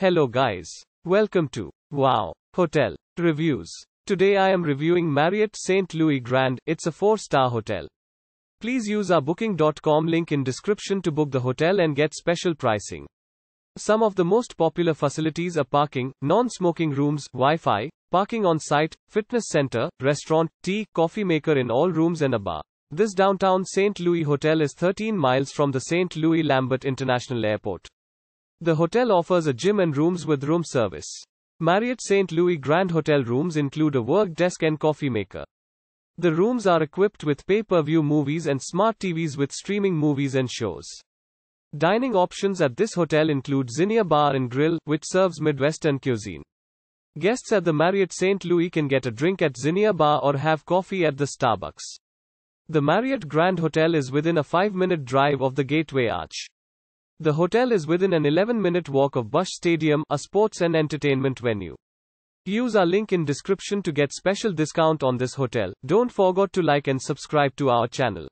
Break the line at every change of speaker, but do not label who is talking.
Hello guys. Welcome to Wow Hotel Reviews. Today I am reviewing Marriott St. Louis Grand. It's a 4-star hotel. Please use our booking.com link in description to book the hotel and get special pricing. Some of the most popular facilities are parking, non-smoking rooms, Wi-Fi, parking on site, fitness center, restaurant, tea, coffee maker in all rooms and a bar. This downtown St. Louis hotel is 13 miles from the St. Louis Lambert International Airport. The hotel offers a gym and rooms with room service. Marriott St. Louis Grand Hotel rooms include a work desk and coffee maker. The rooms are equipped with pay-per-view movies and smart TVs with streaming movies and shows. Dining options at this hotel include Zenia Bar and Grill, which serves Midwestern cuisine. Guests at the Marriott St. Louis can get a drink at Zenia Bar or have coffee at the Starbucks. The Marriott Grand Hotel is within a 5-minute drive of the Gateway Arch. The hotel is within an 11-minute walk of Busch Stadium, a sports and entertainment venue. Use our link in description to get special discount on this hotel. Don't forget to like and subscribe to our channel.